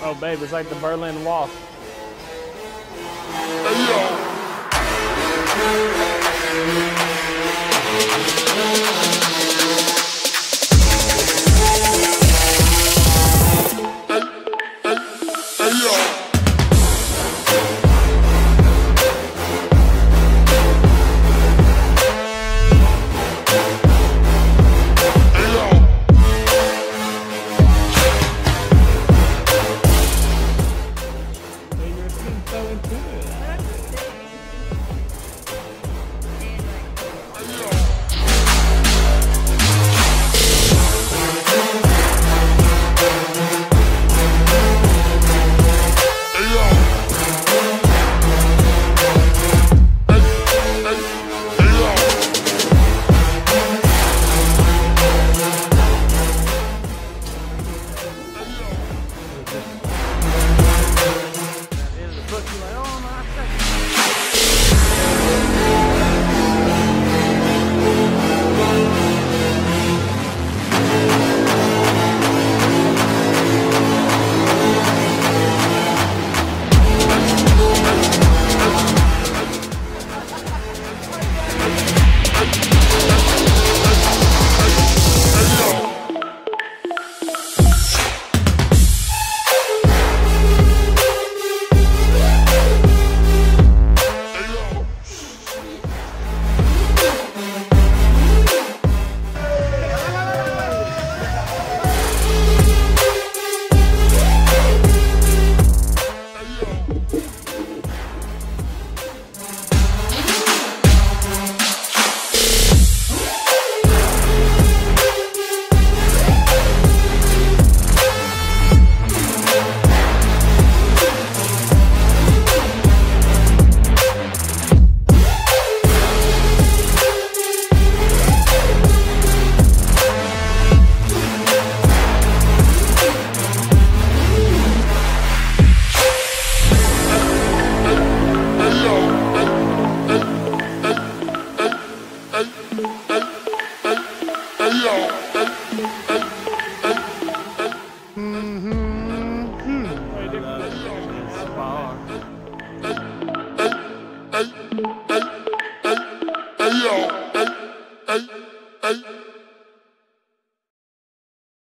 Oh, babe, it's like the Berlin Wall. Hey, hey, hey, yo, hey, hey, hey.